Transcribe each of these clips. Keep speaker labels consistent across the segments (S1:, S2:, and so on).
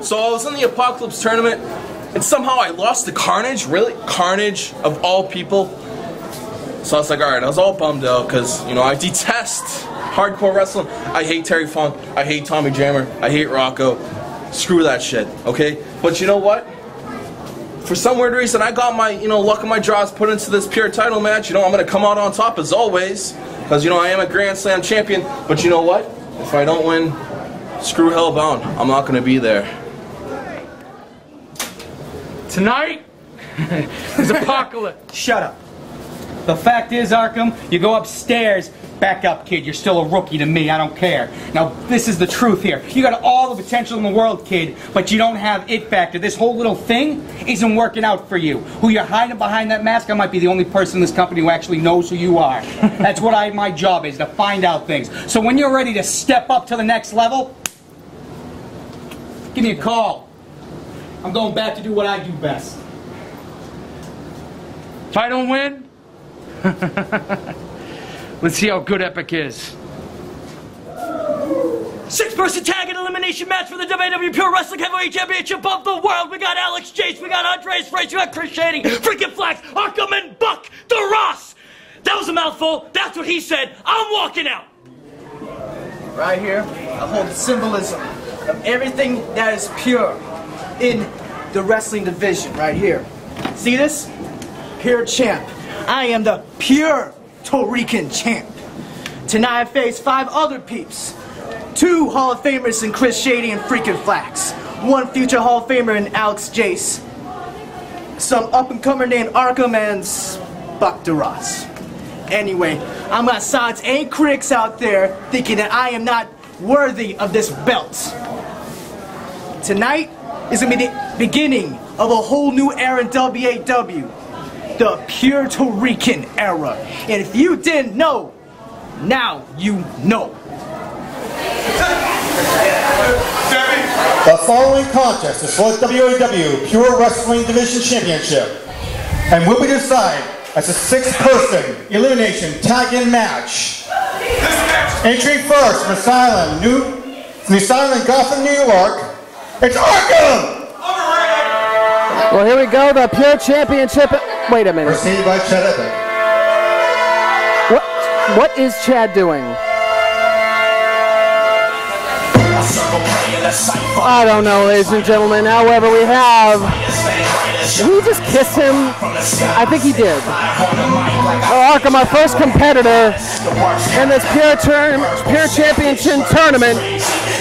S1: So I was in the Apocalypse tournament, and somehow I lost to Carnage. Really, Carnage of all people. So I was like, all right, I was all bummed out because you know I detest hardcore wrestling. I hate Terry Funk. I hate Tommy Dreamer. I hate Rocco. Screw that shit. Okay, but you know what? For some weird reason, I got my you know luck of my draws put into this pure title match. You know I'm gonna come out on top as always because you know I am a Grand Slam champion. But you know what? If I don't win, screw Hellbound. I'm not gonna be there.
S2: Tonight is Apocalypse.
S3: Shut up. The fact is, Arkham, you go upstairs. Back up, kid. You're still a rookie to me. I don't care. Now, this is the truth here. You got all the potential in the world, kid, but you don't have it factor. This whole little thing isn't working out for you. Who you're hiding behind that mask, I might be the only person in this company who actually knows who you are. That's what I my job is, to find out things. So when you're ready to step up to the next level, give me a call. I'm going back to do what I do best.
S2: If I don't win, let's see how good Epic is.
S4: Six person tag and elimination match for the WAW Pure Wrestling Heavyweight Championship of the world. We got Alex Jace, we got Andreas Frace, we got Chris Shady, freaking Flax, Arkham, and Buck DeRoss. That was a mouthful. That's what he said. I'm walking out.
S5: Right here, I hold symbolism of everything that is pure in the wrestling division. Right here. See this? Pure champ. I am the pure Torican champ. Tonight I face five other peeps. Two Hall of Famers in Chris Shady and Freakin' Flax. One future Hall of Famer in Alex Jace. Some up-and-comer named Arkham and Buck DeRoss. Anyway, I'm gonna silence any critics out there thinking that I am not worthy of this belt. Tonight is gonna be the beginning of a whole new era in WAW. The pure Torican era. And if you didn't know, now you know.
S6: The following contest is for the WAW Pure Wrestling Division Championship and will be decided as a six-person elimination tag-in match. Entry first from Island, New, from Island, Gotham, New York, it's Arkham!
S7: Well, here we go. The Pure Championship. Wait a minute.
S6: Preceded by Chad Epic.
S7: What? What is Chad doing? I don't know, ladies and gentlemen. However, we have. Did he just kiss him? I think he did. Oh, Arkham, our first competitor in this Pure, term, Pure Championship tournament.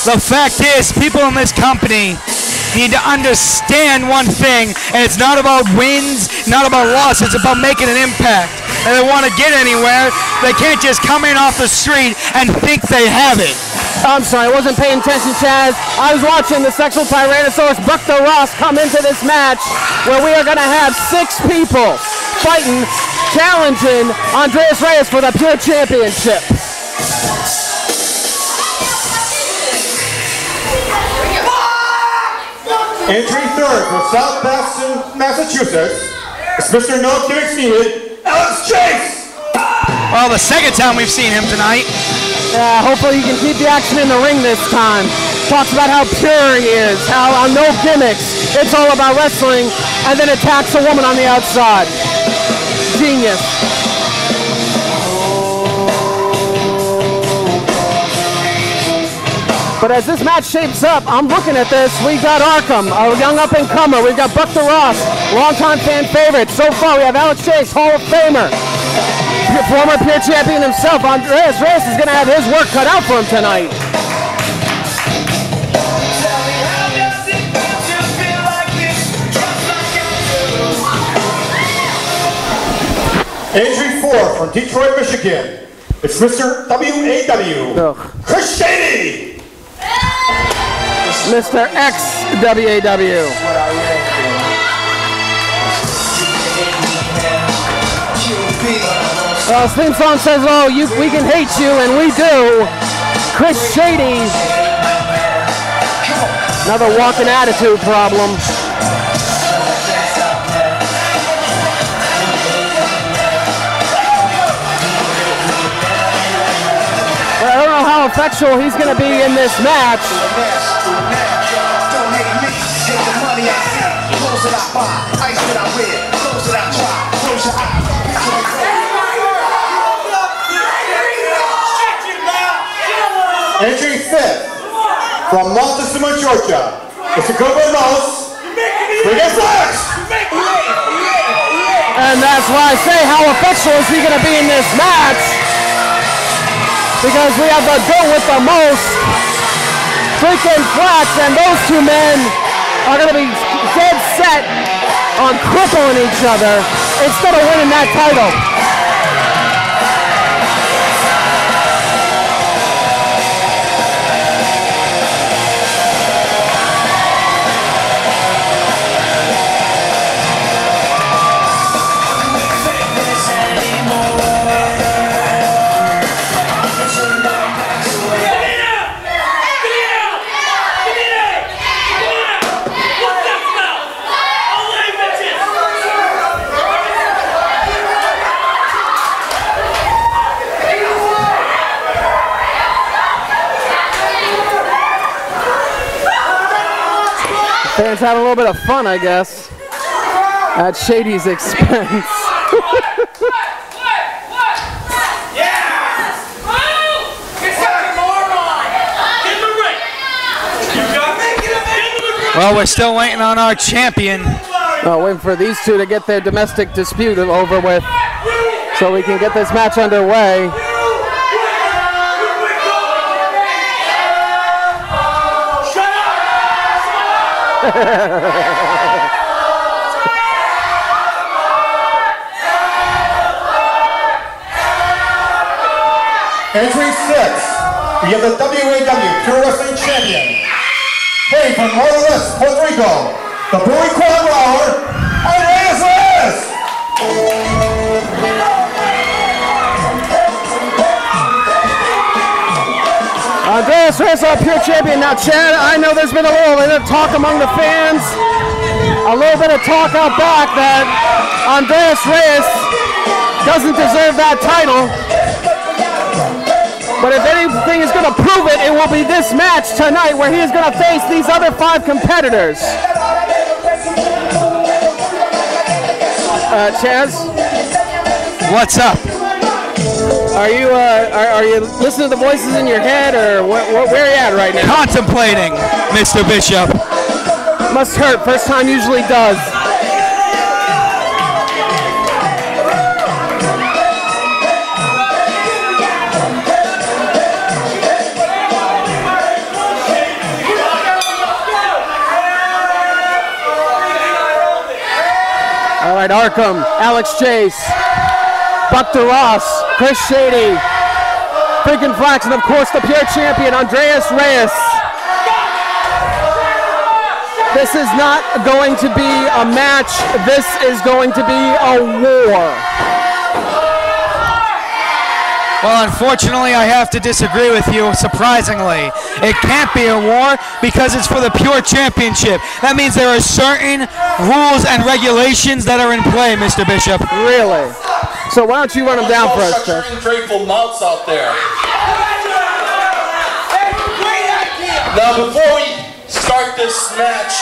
S2: The
S8: fact is, people in this company need to understand one thing, and it's not about wins, not about loss, it's about making an impact. And they want to get anywhere, they can't just come in off the street and think they have it.
S7: I'm sorry, I wasn't paying attention, Chaz. I was watching the sexual Tyrannosaurus Buck DeRoss come into this match where we are going to have six people fighting, challenging Andreas Reyes for the Pure Championship.
S6: Entering third from South Boston, Massachusetts, it's Mr. No Gimmick Needed, Alex Chase!
S8: Well, the second time we've seen him tonight.
S7: Yeah, hopefully he can keep the action in the ring this time. Talks about how pure he is, how uh, no gimmicks. It's all about wrestling, and then attacks a woman on the outside. Genius. But as this match shapes up, I'm looking at this. We got Arkham, a young up and comer. We've got Buck DeRoss, longtime fan favorite. So far, we have Alex Chase, Hall of Famer. Former Pure Champion himself, Andreas Reyes, is going to have his work cut out for him tonight.
S6: Entering fourth from Detroit, Michigan, it's Mr. WAW,
S7: Mr. X WAW. Well, his theme song says, "Oh, you, we can hate you, and we do." Chris Shady, another walking attitude problem. But I don't know how effectual he's going to be in this match.
S9: Clothes that I buy, ice that I wear, clothes that I try. Close your eyes.
S6: Entering fifth from Montezuma, Georgia. It's a good mouse. Friggin' Flax!
S7: And that's why I say how effectual is he going to be in this match? Because we have the go with the most freaking Flax, and those two men are going to be dead set on crippling each other instead of winning that title. Fans had a little bit of fun, I guess, at Shady's expense.
S8: Well, we're still waiting on our champion.
S7: Uh, waiting for these two to get their domestic dispute over with so we can get this match underway.
S6: Entering six, we have the WAW Pure Wrestling Champion. Hey, from Northwest Puerto Rico, the Boricua Andreas Reyes,
S7: our pure champion. Now, Chad, I know there's been a little bit of talk among the fans, a little bit of talk out back that Andreas Reyes doesn't deserve that title. But if anything is going to prove it, it will be this match tonight where he is going to face these other five competitors. Uh, Chaz,
S8: What's up?
S7: Are you uh, are, are you listening to the voices in your head, or where are you at right now?
S8: Contemplating, Mr. Bishop.
S7: Must hurt. First time usually does. All right, Arkham, Alex Chase, Buck DeRoss, Chris Shady, Freaking Flax, and of course the pure champion, Andreas Reyes. This is not going to be a match. This is going to be a war.
S8: Well, unfortunately, I have to disagree with you, surprisingly. It can't be a war because it's for the pure championship. That means there are certain rules and regulations that are in play, Mr. Bishop.
S7: Really? So why don't you run them down for us, Chris?
S1: Such ungrateful mouths out there. Now, before we start this match,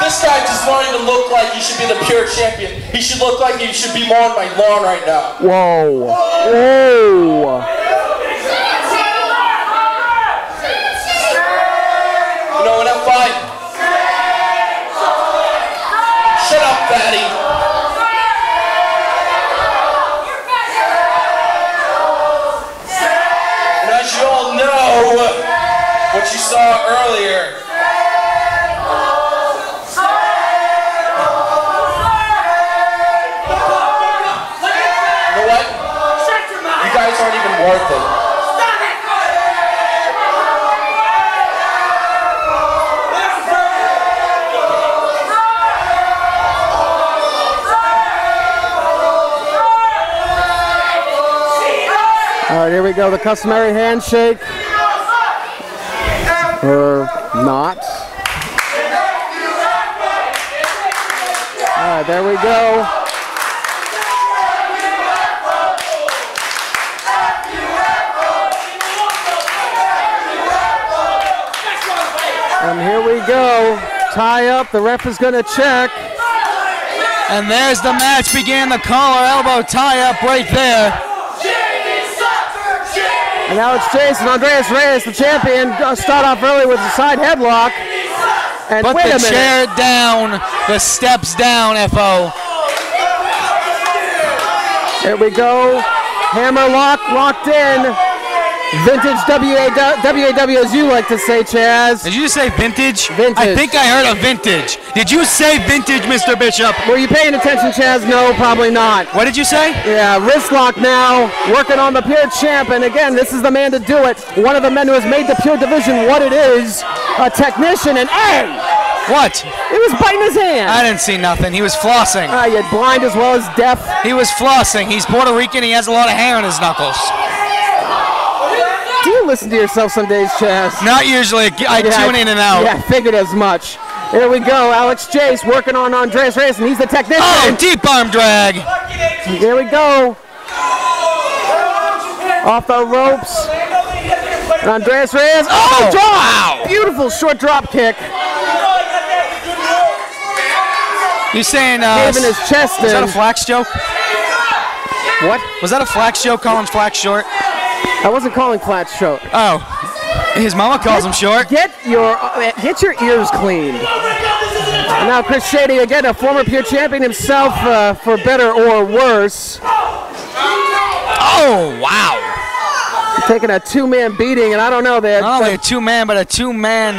S1: this guy does not even look like he should be the pure champion. He should look like he should be mowing my lawn right now.
S7: Whoa. Whoa.
S1: earlier. You know what? You guys aren't even worth it.
S7: All right, here we go. The customary handshake. Or not. There we go. And here we go. Tie up. The ref is going to check.
S8: And there's the match began. The collar elbow tie up right there.
S7: And now it's Jason Andreas Reyes, the champion. Start off early with a side headlock. And
S8: Put
S7: wait
S8: the
S7: a minute.
S8: chair down, the steps down, FO.
S7: Here we go. Hammer lock locked in. Vintage WAW, as you like to say, Chaz.
S8: Did you just say vintage?
S7: Vintage.
S8: I think I heard a vintage. Did you say vintage, Mr. Bishop?
S7: Were you paying attention, Chaz? No, probably not.
S8: What did you say?
S7: Yeah, wrist lock now, working on the pure champ. And again, this is the man to do it. One of the men who has made the pure division what it is. A technician, and hey!
S8: What?
S7: He was biting his hand.
S8: I didn't see nothing. He was flossing.
S7: Ah, you blind as well as deaf.
S8: He was flossing. He's Puerto Rican. He has a lot of hair on his knuckles.
S7: Do you listen to yourself some days, Chaz?
S8: Not usually. I
S7: Yeah,
S8: tune in and out.
S7: Yeah, figured as much. Here we go. Alex Chase working on Andreas Reyes, and he's the technician.
S8: Oh, deep arm drag.
S7: Here we go. Off the ropes. And Andreas Reyes. Oh,
S8: Oh,
S7: drop!
S8: wow.
S7: Beautiful short drop kick.
S8: You saying uh,
S7: Gave in his chest
S8: Was that a
S7: in.
S8: flax joke?
S7: What?
S8: Was that a flax joke? Calling flax short?
S7: I wasn't calling flax short.
S8: Oh, his mama calls him short.
S7: Get your uh, get your ears cleaned. Now Chris Shady again, a former pure champion himself, uh, for better or worse,
S8: Oh wow!
S7: taking a two-man beating, and I don't know that.
S8: Not only a two man, but a two man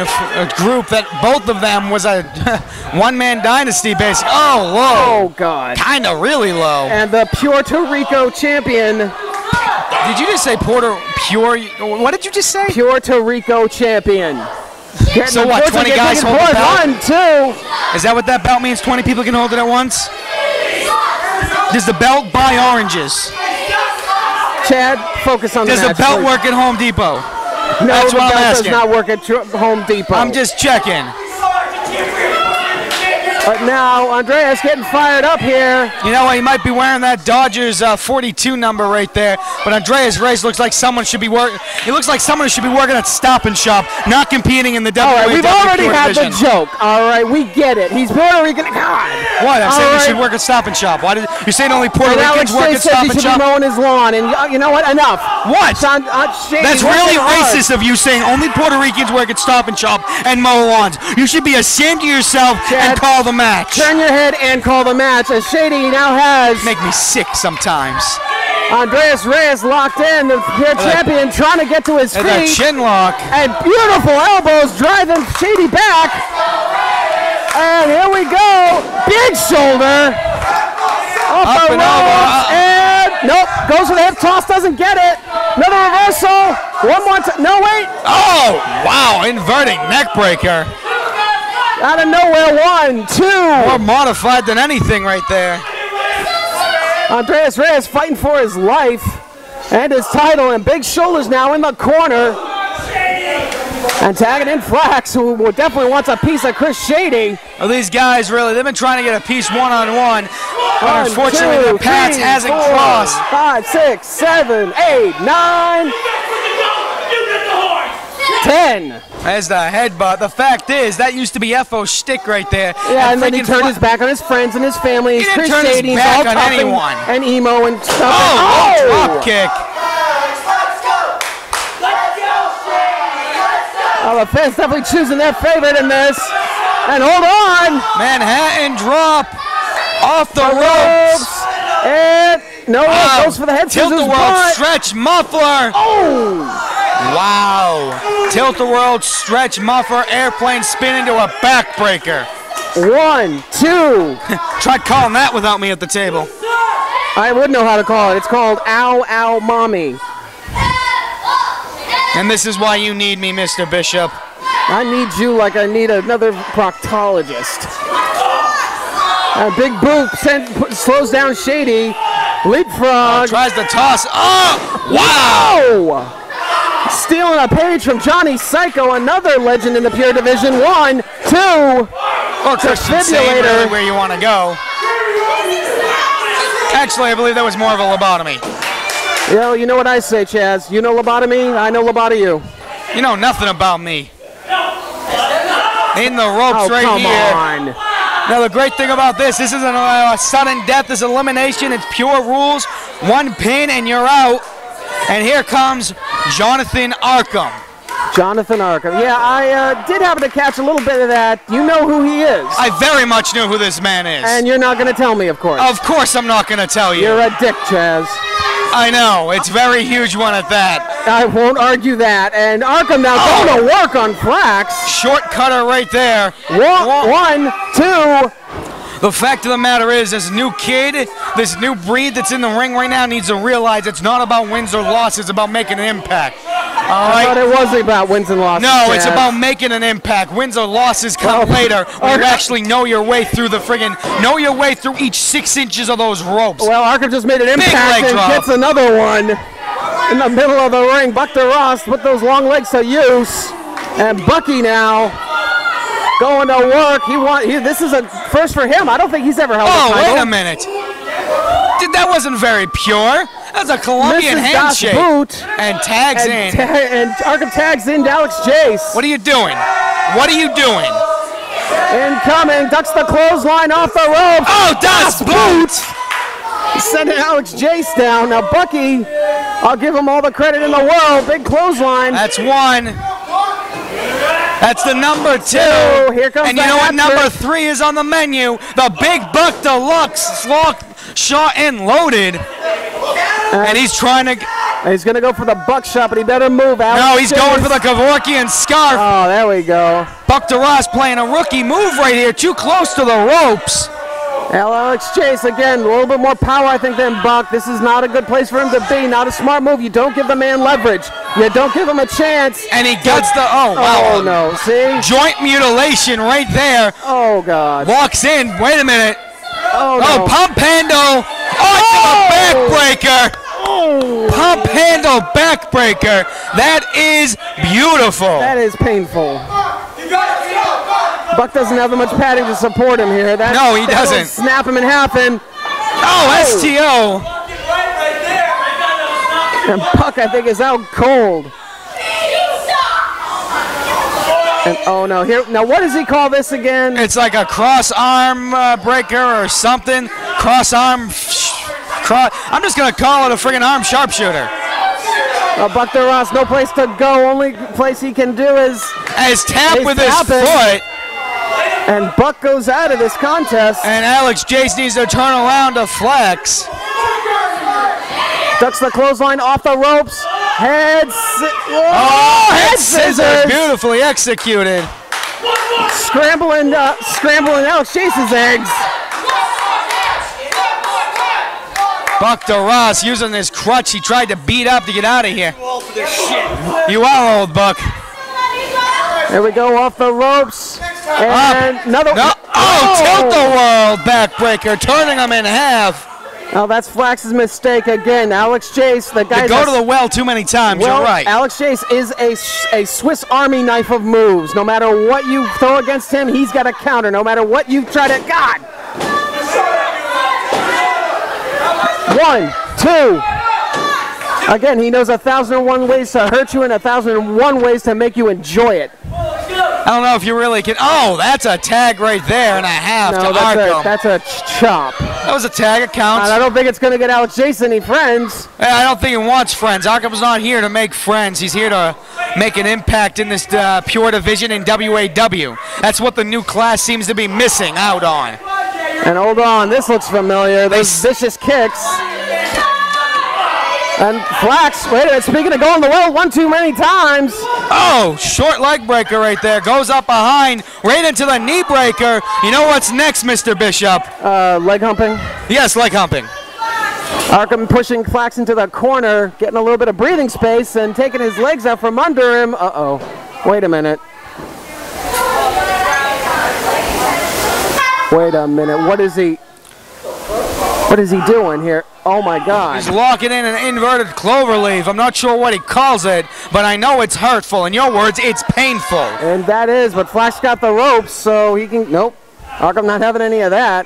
S8: group that both of them was a one man dynasty, basically. Oh,
S7: oh. God!
S8: Kind of really low.
S7: And the Puerto Rico champion,
S8: Did you just say Puerto Pure? What did you just say?
S7: Puerto Rico champion. Getting
S8: So what, 20 guys hold the belt?
S7: One, two.
S8: Is that what that belt means? 20 people can hold it at once? Does the belt buy oranges?
S7: Chad, focus on
S8: Does
S7: the
S8: the belt
S7: please.
S8: work at Home Depot?
S7: No,
S8: That's
S7: the
S8: what I'm
S7: belt does not work at Home Depot.
S8: I'm just checking.
S7: But now Andreas getting fired up here.
S8: You know what? He might be wearing that Dodgers uh, 42 number right there. But Andreas Reyes looks like someone should be working. He looks like someone should be working at Stop and Shop, not competing in the WWE.
S7: All right, we've already had the joke. All right, we get it. He's Puerto Rican. God.
S8: What? I said he should work at Stop and Shop. Why did you saying only Puerto
S7: And Alex
S8: Ricans work
S7: Chase
S8: at
S7: says
S8: Stop
S7: he
S8: and
S7: should
S8: Shop?
S7: be mowing his lawn. And uh, you know what? Enough.
S8: What?
S7: Son, uh,
S8: That's really
S7: hard.
S8: racist of you saying only Puerto Ricans work at Stop and Shop and mow lawns. You should be ashamed of yourself
S7: Chad,
S8: and call the match.
S7: Turn your head and call the match. As Shady now has
S8: Make me sick sometimes.
S7: Andreas Reyes locked in, the champion, trying to get to his
S8: And that
S7: feet.
S8: chin lock.
S7: and beautiful elbows driving Shady back. And here we go. Big shoulder. Off
S8: Up and over.
S7: And nope. Goes for the hip toss. Doesn't get it. Another reversal. One more time. No, wait.
S8: Oh, wow. Inverting neck breaker.
S7: Out of nowhere. One, two.
S8: More modified than anything right there.
S7: Andreas Reyes fighting for his life and his title. And big shoulders now in the corner. And tagging in Flax, who definitely wants a piece of Chris Shady.
S8: Well, these guys really, they've been trying to get a piece one on one. But
S7: One,
S8: unfortunately,
S7: two,
S8: the path
S7: three,
S8: hasn't
S7: four,
S8: crossed.
S7: Five, six, seven, eight, nine, ten.
S8: As the headbutt. The fact is, that used to be FO's shtick right there.
S7: Yeah, and then he turned his back on his friends and his family.
S8: He didn't
S7: Chris
S8: turn his
S7: Shady.
S8: Back
S7: all
S8: on
S7: and-
S8: anyone.
S7: And, emo and stuff.
S8: Oh,
S7: oh!
S8: drop kick.
S7: Oh, the fans definitely choosing their favorite in this. And hold on.
S8: Manhattan drop off the
S7: The
S8: ropes.
S7: ropes. And no one
S8: Wow.
S7: Uh, goes for the head Tilt-a-whirl
S8: stretch muffler.
S7: Oh!
S8: Wow. Tilt-a-whirl stretch muffler airplane spin into a backbreaker.
S7: One, two.
S8: Tried calling that without me at the table.
S7: I would know how to call it. It's called Ow Ow Mommy.
S8: And this is why you need me, Mr. Bishop.
S7: I need you like I need another proctologist. A Big Boop sent, slows down Shady. Leapfrog.
S8: Uh, tries to toss. Oh! Wow!
S7: Whoa! Stealing a page from Johnny Psycho, another legend in the Pure Division. One, two.
S8: Or really where you want to go. Actually, I believe that was more of a lobotomy.
S7: Yo, you know what I say, Chaz. You know lobotomy, I know lobotomy you.
S8: You know nothing about me. In the ropes
S7: Oh,
S8: right
S7: come
S8: here.
S7: on.
S8: Now the great thing about this, this isn't a, a sudden death, this is elimination, it's pure rules. One pin and you're out. And here comes Jonathan Arkham.
S7: Jonathan Arkham. Yeah, I uh, did happen to catch a little bit of that. You know who he is.
S8: I very much know who this man is.
S7: and you're not going to tell me, of course.
S8: of course I'm not going to tell you.
S7: You're a dick, Chaz.
S8: I know, it's very huge one at that.
S7: I won't argue that. And Arkham now
S8: Oh.
S7: going to work on Flax.
S8: Shortcutter right there.
S7: One, one, two.
S8: The fact of the matter is, this new kid, this new breed that's in the ring right now needs to realize it's not about wins or losses, it's about making an impact. All
S7: I thought it was about wins and losses.
S8: No, it's about making an impact. Wins or losses come
S7: Oh.
S8: later when you actually know your way through the friggin' know your way through each six inches of those ropes.
S7: Well, Arkham just made an impact and
S8: drop.
S7: gets another one in the middle of the ring. Buster Ross put those long legs to use, and Bucky now going to work. He want he, this is a first for him. I don't think he's ever held
S8: oh,
S7: a title.
S8: Oh, wait a minute. Dude, that wasn't very pure. That's a Colombian
S7: Mrs.
S8: Handshake.
S7: Boot
S8: And tags
S7: and,
S8: in.
S7: ta- and Arkham tags in Alex Jace.
S8: what are you doing? What are you doing?
S7: Incoming, ducks the clothesline off the ropes.
S8: Oh, Das Boot!
S7: Sending Alex Jace down. Now Bucky, I'll give him all the credit in the world. Big clothesline.
S8: That's one. That's the number two.
S7: Two. Here comes
S8: and you know what
S7: hat
S8: number three is on the menu? The Big Buck Deluxe Slot Shot and Loaded. Uh, and he's trying to.
S7: He's gonna go for the buckshot, but he better move out.
S8: No, he's going for the Kevorkian scarf.
S7: Oh, there we go.
S8: Buck DeRoss playing a rookie move right here, too close to the ropes.
S7: Alex Chase again, a little bit more power, I think, than Buck. This is not a good place for him to be. Not a smart move. You don't give the man leverage. You don't give him a chance.
S8: And he gets the. Oh, wow.
S7: Oh no! See?
S8: Joint mutilation right there.
S7: Oh god!
S8: Walks in. Wait a minute.
S7: Oh
S8: Oh,
S7: no!
S8: pump handle. Oh, it's a oh! backbreaker.
S7: Oh,
S8: Pump handle backbreaker. That is beautiful.
S7: that is painful. Buck doesn't have much padding to support him here. That,
S8: No, he doesn't.
S7: Snap him in half, and,
S8: Oh, STO.
S7: and Buck, I think, is out cold. And oh no! Here now, what does he call this again?
S8: It's like a cross arm uh, breaker or something. Cross arm. Cross. I'm just gonna call it a friggin' arm sharpshooter.
S7: Uh, Buck DeRoss, no place to go. Only place he can do is
S8: As tap with his foot,
S7: And Buck goes out of this contest.
S8: and Alex Jace needs to turn around to Flax.
S7: Ducks the clothesline off the ropes. Head,
S8: Oh,
S7: head
S8: scissors, beautifully executed.
S7: Scrambling, uh, scrambling Alex Chase's eggs.
S8: Buck DeRoss using his crutch. He tried to beat up to get out of here. You are old, Buck.
S7: There we go, off the ropes. And another.
S8: No. Oh, oh, tilt-a-whirl backbreaker, turning him in half.
S7: Oh, that's Flax's mistake again. Alex Chase, the guy.
S8: Go to the well too many times.
S7: well,
S8: You're right.
S7: Alex Chase is a, a Swiss Army knife of moves. No matter what you throw against him, he's got a counter. No matter what you try to. God! One, two. Again, he knows a thousand and one ways to hurt you and a thousand and one ways to make you enjoy it.
S8: I don't know if you really can. Oh, that's a tag right there and a half
S7: No,
S8: to
S7: that's
S8: Arkham.
S7: a, that's a chop.
S8: that was a tag. It counts.
S7: I don't think it's going to get Alex Chase any friends.
S8: I don't think he wants friends. Arkham's not here to make friends. He's here to make an impact in this uh, pure division in WAW. That's what the new class seems to be missing out on.
S7: And hold on, this looks familiar. Those vicious kicks. And Flax, wait a minute, speaking of going the well one too many times.
S8: Oh, short leg breaker right there. Goes up behind, right into the knee breaker. You know what's next, Mr. Bishop?
S7: Uh, leg humping.
S8: Yes, leg humping.
S7: Arkham pushing Flax into the corner, getting a little bit of breathing space and taking his legs out from under him. Uh oh. Wait a minute. Wait a minute. What is he? What is he doing here? Oh my God.
S8: He's locking in an inverted clover leaf. I'm not sure what he calls it, but I know it's hurtful. In your words, it's painful.
S7: And that is, but Flax got the ropes, so he can. Nope. Arkham not having any of that.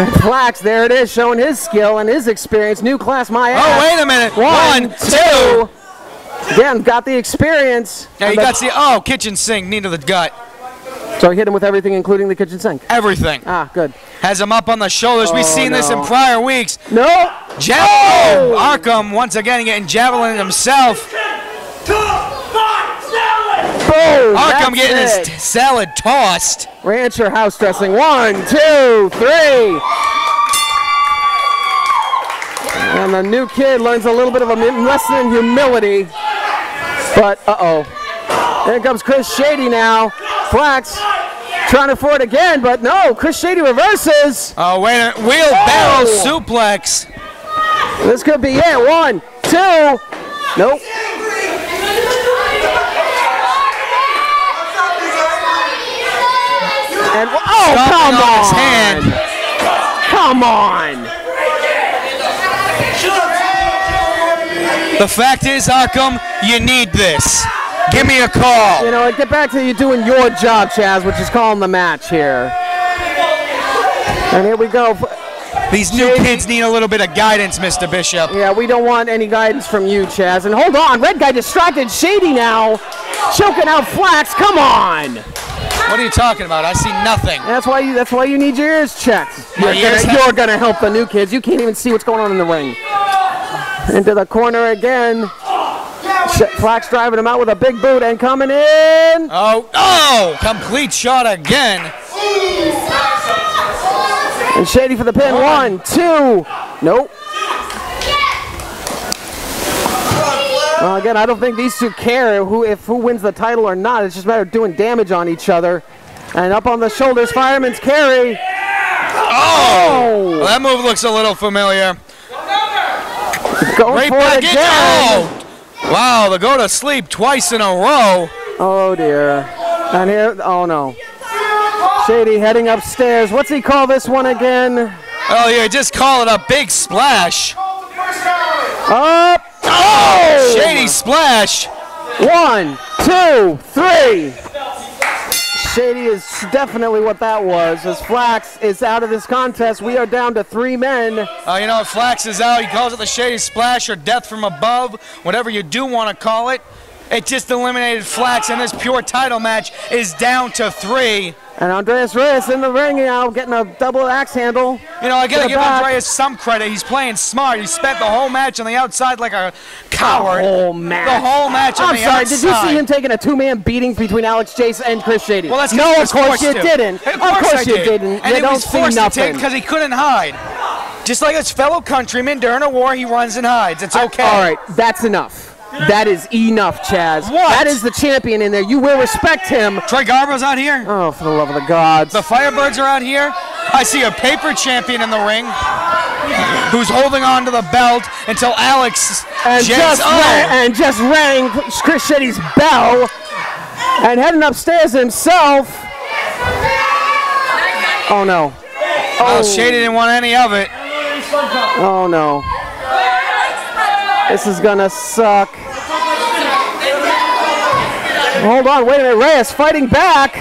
S7: And Flax, there it is, showing his skill and his experience. New class, my oh, ass.
S8: Oh, wait a minute.
S7: One,
S8: One,
S7: two. Again, got the experience.
S8: Yeah, he got the oh kitchen sink, knee to the gut,
S7: So I hit him with everything, including the kitchen sink.
S8: everything.
S7: Ah, good.
S8: Has him up on the shoulders. We've
S7: Oh,
S8: seen this in prior weeks.
S7: No.
S8: Javelin. Arkham once again getting javelin himself.
S7: Boom.
S8: Arkham getting his
S7: it.
S8: t- salad tossed.
S7: Rancher house dressing. One, two, three. And the new kid learns a little bit of a lesson in humility. But, uh-oh. Here comes Chris Shady now. Flax trying to it again, but no, Chris Shady reverses.
S8: Oh, wait a minute. Wheelbarrow
S7: Oh.
S8: suplex.
S7: This could be it. One, two. Nope. And, oh, come
S8: on
S7: on.
S8: hand.
S7: Come on.
S8: The fact is, Arkham, you need this. Give me a call.
S7: You know, get back to you doing your job, Chaz, which is calling the match here. And here we go.
S8: These new kids need a little bit of guidance, Mr. Bishop.
S7: Yeah, we don't want any guidance from you, Chaz. And hold on, red guy distracted Shady now, choking out Flax. Come on.
S8: What are you talking about? I see nothing.
S7: That's why you. That's why you need your ears checked. You're
S8: ears
S7: gonna, you're gonna help the new kids. You can't even see what's going on in the ring. Into the corner again. Flax driving him out with a big boot and coming in.
S8: Oh, oh! Complete shot again.
S7: And Shady for the pin. One, two. Nope. Well, again, I don't think these two care who if who wins the title or not. It's just a matter of doing damage on each other. And up on the shoulders, fireman's carry.
S8: Oh! Well, that move looks a little familiar.
S7: Going
S8: Right
S7: for
S8: back
S7: it
S8: in.
S7: again.
S8: Oh! Wow, the go to sleep twice in a row.
S7: Oh dear. And here, oh no. Shady heading upstairs. What's he call this one again?
S8: Oh, yeah, just call it a big splash.
S7: Up.
S8: Oh! oh! Shady splash.
S7: One, two, three. Shady is definitely what that was. As Flax is out of this contest, we are down to three men.
S8: Uh, you know, Flax is out, he calls it the Shady Splash or Death from Above, whatever you do want to call it. It just eliminated Flax, and this pure title match is down to three.
S7: And Andreas Reyes in the ring now, getting a double axe handle.
S8: You know, I gotta give
S7: back.
S8: Andreas some credit. He's playing smart. He spent the whole match on the outside like a coward.
S7: The whole match.
S8: The whole match
S7: I'm
S8: the
S7: sorry,
S8: outside.
S7: did you see him taking a two-man beating between Alex Chase and Chris Shady?
S8: Well, that's
S7: no, of course you
S8: to.
S7: didn't.
S8: Of course, I
S7: you
S8: did.
S7: didn't.
S8: And
S7: you don't
S8: was
S7: see
S8: forced to
S7: nothing.
S8: because he couldn't hide. Just like his fellow countrymen during a war, he runs and hides. It's okay.
S7: All right, that's enough. That is enough, Chaz.
S8: What?
S7: That is the champion in there. You will respect him.
S8: Troy Garbo's out here.
S7: Oh, for the love of the gods.
S8: The Firebirds are out here. I see a paper champion in the ring who's holding on to the belt until Alex
S7: and just
S8: oh.
S7: rang, and just rang Chris Shady's bell and heading upstairs himself. Oh no.
S8: Oh, Shady didn't want any of it.
S7: Oh no. This is gonna suck. Hold on, wait a minute. Reyes fighting back.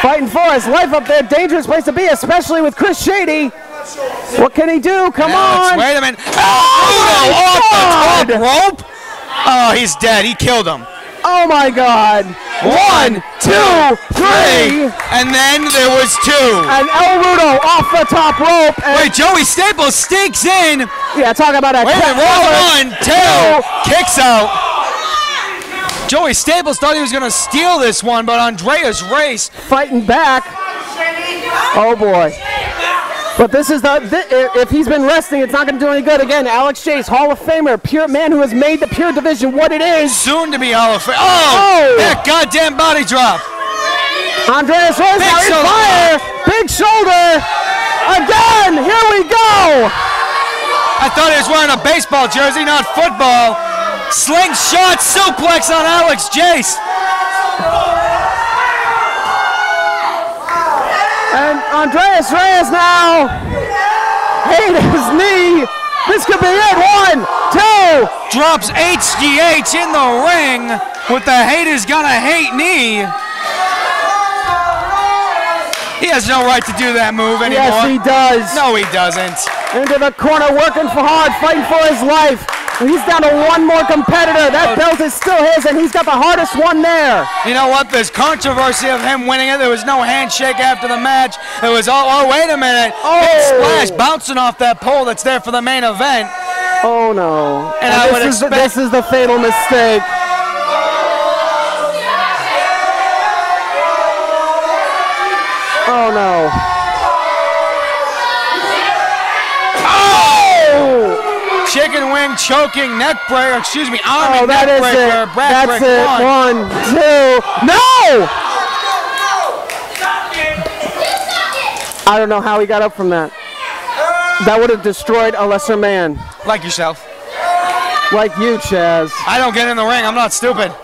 S7: Fighting for his life up there. Dangerous place to be, especially with Chris Shady. What can he do? Come
S8: Alex,
S7: on.
S8: wait a minute.
S7: Oh,
S8: Oh, off the top rope. Oh, he's dead. He killed him.
S7: Oh my God.
S8: One, two,
S7: three.
S8: And then there was two.
S7: And El Rudo off the top rope. And
S8: Wait, Joey Staples sneaks in.
S7: yeah, talk about a
S8: Wait a minute. One, two. Kicks out. Joey Staples thought he was going to steal this one, but Andreas Reyes.
S7: fighting back. Oh boy. But this is the, thi- if he's been resting, it's not going to do any good. Again, Alex Chase, Hall of Famer, pure man who has made the pure division what it is.
S8: Soon to be Hall of Fame. Oh,
S7: Oh.
S8: that goddamn body drop.
S7: Andreas Reyes
S8: Big
S7: in
S8: shoulder.
S7: fire. Big shoulder. Again. Here we go.
S8: I thought he was wearing a baseball jersey, not football. Slingshot suplex on Alex Jace.
S7: Andreas Reyes now. Hate his knee. This could be it. One, two.
S8: Drops HGH in the ring with the haters gonna hate knee. He has no right to do that move anymore.
S7: Yes, he does.
S8: No, he doesn't.
S7: Into the corner, working for hard, fighting for his life. He's down to one more competitor. That oh. belt is still his, and he's got the hardest one there.
S8: You know what? There's controversy of him winning it. There was no handshake after the match. It was, oh, oh wait a minute.
S7: Oh.
S8: Big splash bouncing off that pole that's there for the main event.
S7: Oh no!
S8: And I
S7: this
S8: would
S7: is the, this is the fatal mistake. Oh no!
S8: Chicken wing choking neck breaker, excuse me, arm
S7: Oh, that
S8: neck
S7: is
S8: breaker.
S7: it.
S8: Back
S7: That's
S8: break
S7: it.
S8: one.
S7: One, two. No! I don't know how he got up from that. That would have destroyed a lesser man.
S8: Like yourself.
S7: Like you, Chaz.
S8: I don't get in the ring. I'm not stupid.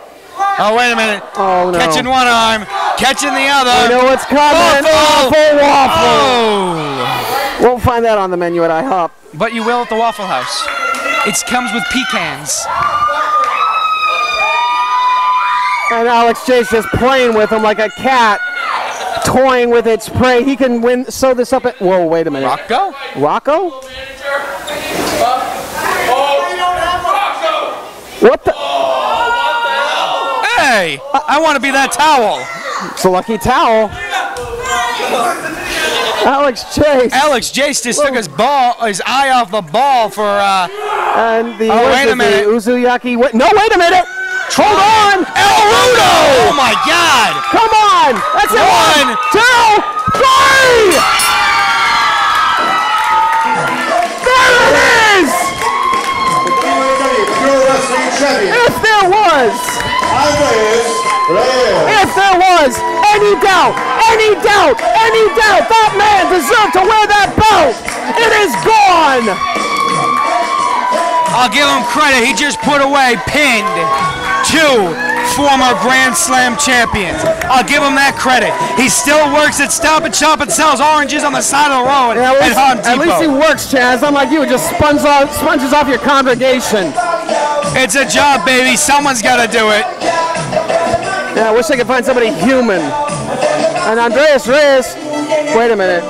S8: Oh, wait a minute.
S7: Oh no.
S8: Catching one arm, catching the other.
S7: You know what's coming?
S8: Waffle!
S7: Waffle, waffle.
S8: Oh!
S7: We'll find that on the menu at IHOP.
S8: But you will at the Waffle House. It comes with pecans.
S7: And Alex Chase just playing with him like a cat, toying with its prey. He can win. Sew this up. At, whoa, wait a minute.
S8: Rocco?
S7: Rocco? What the?
S8: Hey! I want to be that towel.
S7: It's a lucky towel. Alex Chase.
S8: Alex Jace just took his ball, his eye off the ball for. Uh,
S7: And the,
S8: Oh, wait a minute.
S7: The Uzuyaki. Wait, no, wait a minute. Hold on.
S8: El Rudo! Oh my God!
S7: Come on. That's it.
S8: One.
S7: One, two, three. There it is.
S6: WAW Pure Wrestling Champion,
S7: If there was.
S6: Andreas
S7: If there was any doubt, any doubt, any doubt, that man deserved to wear that belt. It is gone.
S8: I'll give him credit. He just put away pinned two former Grand Slam champions. I'll give him that credit. He still works at Stop and Shop and sells oranges on the side of the road
S7: Yeah, at,
S8: at
S7: least,
S8: Home
S7: at least he works, Chaz. Unlike you, it just sponges off, sponges off your congregation.
S8: It's a job, baby. Someone's got to do it.
S7: Yeah, I wish I could find somebody human. And Andreas Reyes, wait a minute,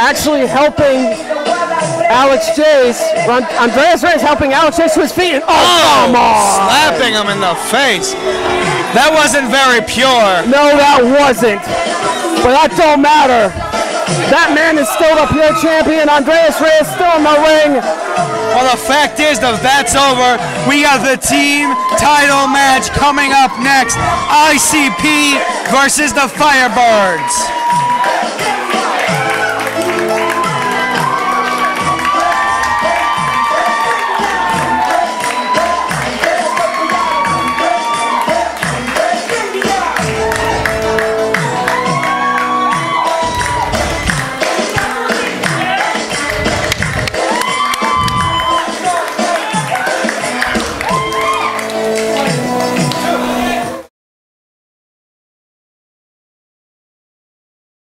S7: actually helping Alex Chase. Andreas Reyes helping Alex Chase to his feet. And, oh, oh, come on!
S8: Slapping him in the face. That wasn't very pure.
S7: No, that wasn't. But that don't matter. That man is still the pure champion. Andreas Reyes still in the ring.
S8: Well, the fact is, that that's over. We got the team title match coming up next. ICP versus the Firebirds.